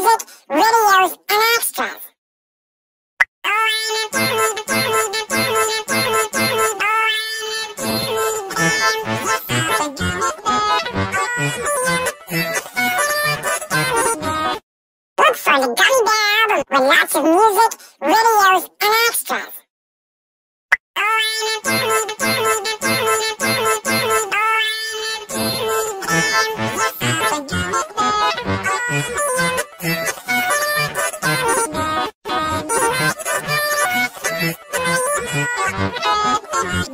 music, videos, and extras. Look for the Gummy Bear album with lots of music, videos,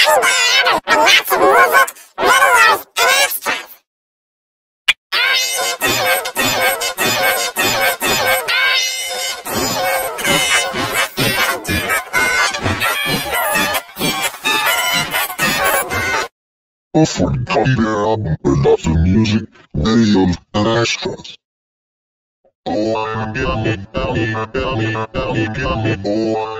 Look for the album lots of music, videos, and extras. Offering Gummy Bear album with lots of music, videos, and extras. Oh, I'm a gummy, gummy, gummy, gummy, gummy. Oh,